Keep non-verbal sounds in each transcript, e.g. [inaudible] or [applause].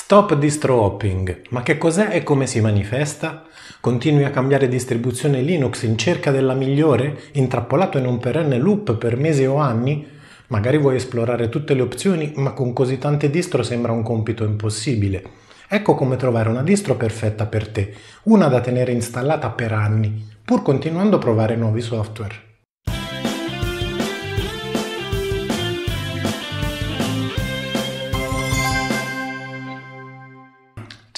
Stop distro hopping. Ma che cos'è e come si manifesta? Continui a cambiare distribuzione Linux in cerca della migliore, intrappolato in un perenne loop per mesi o anni? Magari vuoi esplorare tutte le opzioni, ma con così tante distro sembra un compito impossibile. Ecco come trovare una distro perfetta per te, una da tenere installata per anni, pur continuando a provare nuovi software.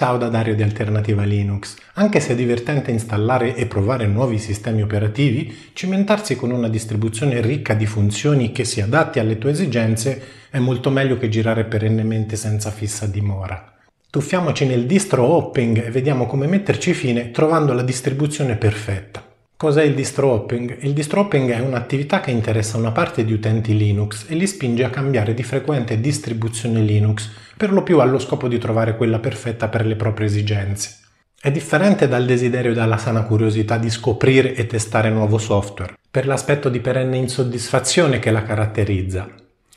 Ciao da Dario di Alternativa Linux. Anche se è divertente installare e provare nuovi sistemi operativi, cimentarsi con una distribuzione ricca di funzioni che si adatti alle tue esigenze è molto meglio che girare perennemente senza fissa dimora. Tuffiamoci nel distro hopping e vediamo come metterci fine trovando la distribuzione perfetta. Cos'è il distro hopping? Il distro hopping è un'attività che interessa una parte di utenti Linux e li spinge a cambiare di frequente distribuzione Linux, per lo più allo scopo di trovare quella perfetta per le proprie esigenze. È differente dal desiderio e dalla sana curiosità di scoprire e testare nuovo software, per l'aspetto di perenne insoddisfazione che la caratterizza.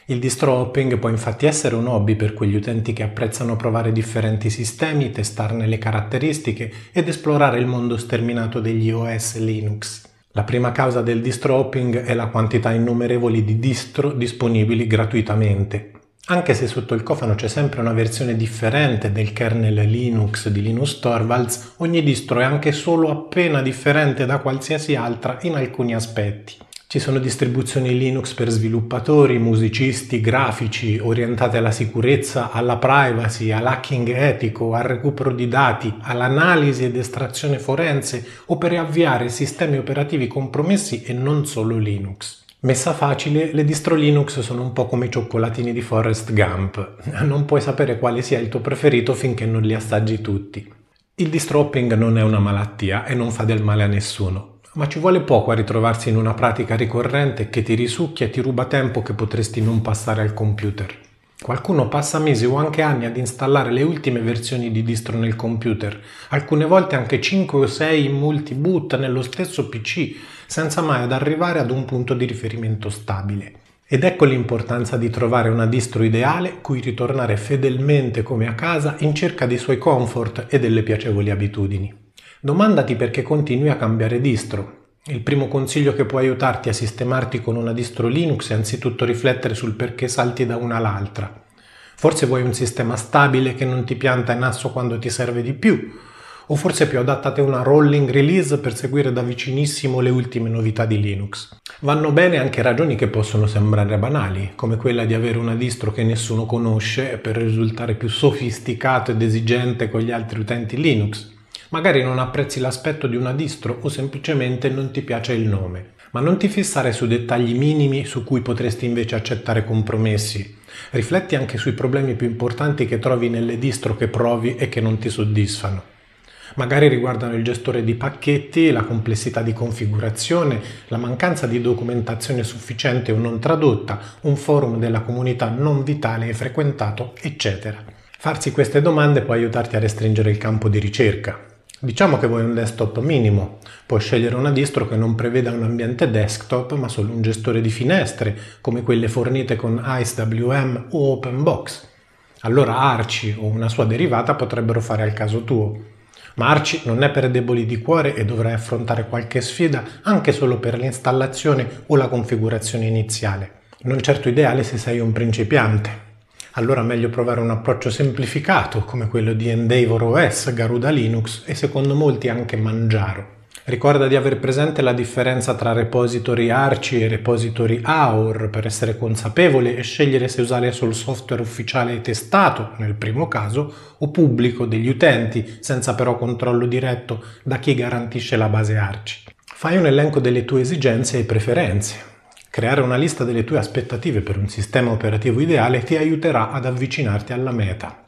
Il distro hopping può infatti essere un hobby per quegli utenti che apprezzano provare differenti sistemi, testarne le caratteristiche ed esplorare il mondo sterminato degli OS Linux. La prima causa del distro hopping è la quantità innumerevoli di distro disponibili gratuitamente. Anche se sotto il cofano c'è sempre una versione differente del kernel Linux di Linus Torvalds, ogni distro è anche solo appena differente da qualsiasi altra in alcuni aspetti. Ci sono distribuzioni Linux per sviluppatori, musicisti, grafici, orientate alla sicurezza, alla privacy, all'hacking etico, al recupero di dati, all'analisi ed estrazione forense o per avviare sistemi operativi compromessi e non solo Linux. Messa facile, le distro Linux sono un po' come i cioccolatini di Forrest Gump. [laughs] Non puoi sapere quale sia il tuo preferito finché non li assaggi tutti. Il distro hopping non è una malattia e non fa del male a nessuno ma ci vuole poco a ritrovarsi in una pratica ricorrente che ti risucchia e ti ruba tempo che potresti non passare al computer. Qualcuno passa mesi o anche anni ad installare le ultime versioni di distro nel computer, alcune volte anche 5 o 6 in multiboot nello stesso PC, senza mai ad arrivare ad un punto di riferimento stabile. Ed ecco l'importanza di trovare una distro ideale cui ritornare fedelmente come a casa in cerca dei suoi comfort e delle piacevoli abitudini. Domandati perché continui a cambiare distro. Il primo consiglio che può aiutarti a sistemarti con una distro Linux è anzitutto riflettere sul perché salti da una all'altra. Forse vuoi un sistema stabile che non ti pianta in asso quando ti serve di più, o forse più adatta a te una rolling release per seguire da vicinissimo le ultime novità di Linux. Vanno bene anche ragioni che possono sembrare banali, come quella di avere una distro che nessuno conosce per risultare più sofisticato ed esigente con gli altri utenti Linux Magari non apprezzi l'aspetto di una distro o semplicemente non ti piace il nome. Ma non ti fissare su dettagli minimi su cui potresti invece accettare compromessi. Rifletti anche sui problemi più importanti che trovi nelle distro che provi e che non ti soddisfano. Magari riguardano il gestore di pacchetti, la complessità di configurazione, la mancanza di documentazione sufficiente o non tradotta, un forum della comunità non vitale e frequentato, eccetera. Farsi queste domande può aiutarti a restringere il campo di ricerca. Diciamo che vuoi un desktop minimo, puoi scegliere una distro che non preveda un ambiente desktop ma solo un gestore di finestre come quelle fornite con IceWM o OpenBox. Allora Archie o una sua derivata potrebbero fare al caso tuo. Ma Archie non è per deboli di cuore e dovrai affrontare qualche sfida anche solo per l'installazione o la configurazione iniziale. Non certo ideale se sei un principiante allora meglio provare un approccio semplificato come quello di Endeavor OS, Garuda Linux e secondo molti anche Manjaro. Ricorda di aver presente la differenza tra repository Archie e repository AUR per essere consapevole e scegliere se usare solo software ufficiale e testato, nel primo caso, o pubblico degli utenti, senza però controllo diretto da chi garantisce la base Archie. Fai un elenco delle tue esigenze e preferenze. Creare una lista delle tue aspettative per un sistema operativo ideale ti aiuterà ad avvicinarti alla meta.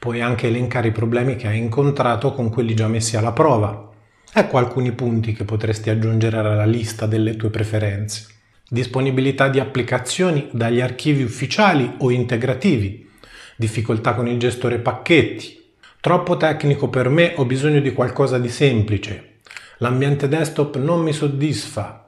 Puoi anche elencare i problemi che hai incontrato con quelli già messi alla prova. Ecco alcuni punti che potresti aggiungere alla lista delle tue preferenze. Disponibilità di applicazioni dagli archivi ufficiali o integrativi. Difficoltà con il gestore pacchetti. Troppo tecnico per me, ho bisogno di qualcosa di semplice. L'ambiente desktop non mi soddisfa,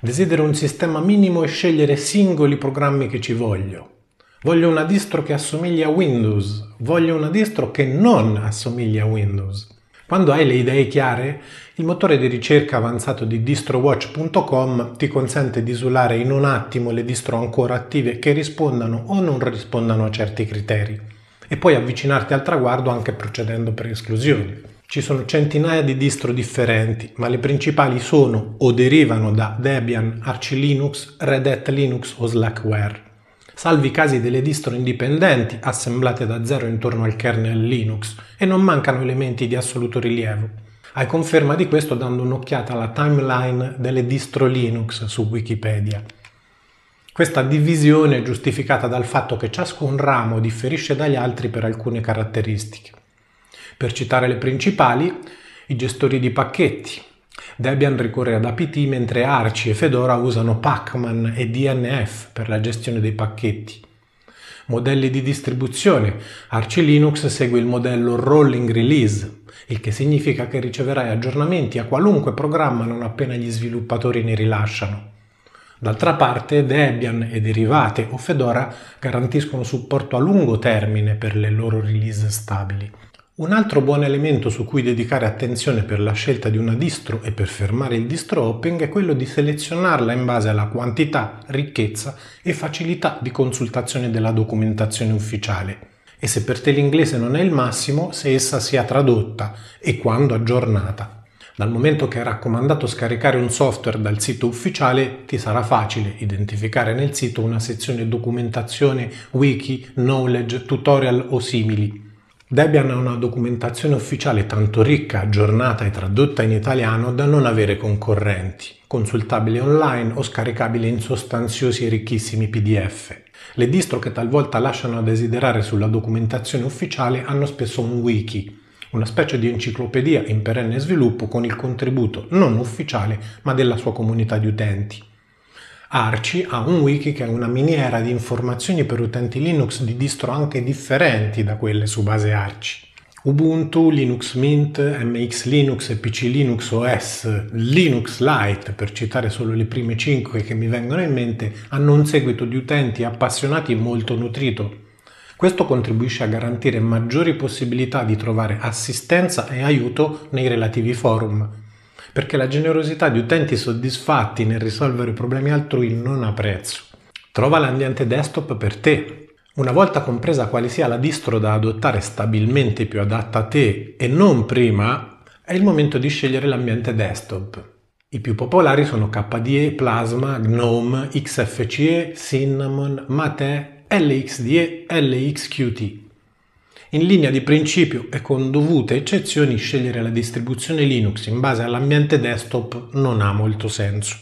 Desidero un sistema minimo e scegliere singoli programmi che ci voglio. Voglio una distro che assomiglia a Windows. Voglio una distro che non assomiglia a Windows. Quando hai le idee chiare, il motore di ricerca avanzato di distrowatch.com ti consente di isolare in un attimo le distro ancora attive che rispondano o non rispondano a certi criteri e poi avvicinarti al traguardo anche procedendo per esclusioni. Ci sono centinaia di distro differenti, ma le principali sono o derivano da Debian, Arch Linux, Red Hat Linux o Slackware salvi i casi delle distro indipendenti assemblate da zero intorno al kernel Linux e non mancano elementi di assoluto rilievo. Hai conferma di questo dando un'occhiata alla timeline delle distro Linux su Wikipedia. Questa divisione è giustificata dal fatto che ciascun ramo differisce dagli altri per alcune caratteristiche. Per citare le principali, i gestori di pacchetti, Debian ricorre ad apt mentre Archie e Fedora usano Pacman e DNF per la gestione dei pacchetti. Modelli di distribuzione. Archie Linux segue il modello Rolling Release, il che significa che riceverai aggiornamenti a qualunque programma non appena gli sviluppatori ne rilasciano. D'altra parte Debian e derivate o Fedora garantiscono supporto a lungo termine per le loro release stabili. Un altro buon elemento su cui dedicare attenzione per la scelta di una distro e per fermare il distro hopping è quello di selezionarla in base alla quantità, ricchezza e facilità di consultazione della documentazione ufficiale e se per te l'inglese non è il massimo, se essa sia tradotta e quando aggiornata. Dal momento che è raccomandato scaricare un software dal sito ufficiale, ti sarà facile identificare nel sito una sezione documentazione, wiki, knowledge, tutorial o simili Debian ha una documentazione ufficiale tanto ricca, aggiornata e tradotta in italiano da non avere concorrenti, consultabile online o scaricabile in sostanziosi e ricchissimi PDF. Le distro che talvolta lasciano a desiderare sulla documentazione ufficiale hanno spesso un wiki, una specie di enciclopedia in perenne sviluppo con il contributo non ufficiale ma della sua comunità di utenti. Archie ha un wiki che è una miniera di informazioni per utenti Linux di distro anche differenti da quelle su base Archie. Ubuntu, Linux Mint, MX Linux e PC Linux OS, Linux Lite, per citare solo le prime 5 che mi vengono in mente, hanno un seguito di utenti appassionati molto nutrito. Questo contribuisce a garantire maggiori possibilità di trovare assistenza e aiuto nei relativi forum, perché la generosità di utenti soddisfatti nel risolvere problemi altrui non ha prezzo. Trova l'ambiente desktop per te. Una volta compresa quale sia la distro da adottare stabilmente più adatta a te e non prima, è il momento di scegliere l'ambiente desktop. I più popolari sono KDE, Plasma, GNOME, XFCE, Cinnamon, Mate, LXDE, LXQT. In linea di principio e con dovute eccezioni scegliere la distribuzione Linux in base all'ambiente desktop non ha molto senso.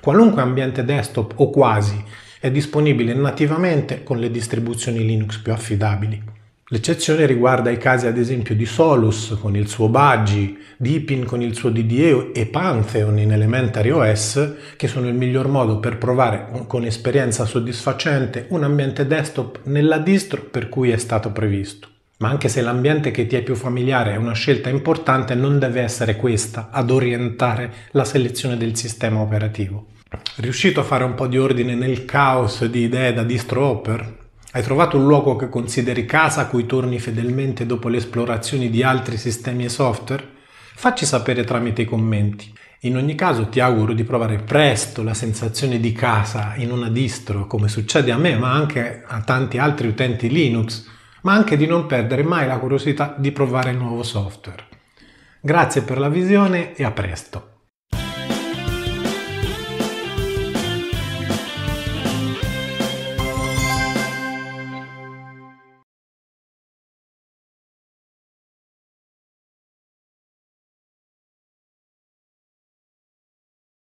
Qualunque ambiente desktop o quasi è disponibile nativamente con le distribuzioni Linux più affidabili. L'eccezione riguarda i casi ad esempio di Solus con il suo Budgie, Deepin con il suo DDE e Pantheon in Elementary OS, che sono il miglior modo per provare con esperienza soddisfacente un ambiente desktop nella distro per cui è stato previsto. Ma anche se l'ambiente che ti è più familiare è una scelta importante, non deve essere questa ad orientare la selezione del sistema operativo. Riuscito a fare un po' di ordine nel caos di idee da distro Hopper? Hai trovato un luogo che consideri casa a cui torni fedelmente dopo le esplorazioni di altri sistemi e software? Facci sapere tramite i commenti. In ogni caso ti auguro di provare presto la sensazione di casa in una distro, come succede a me, ma anche a tanti altri utenti Linux ma anche di non perdere mai la curiosità di provare il nuovo software. Grazie per la visione e a presto!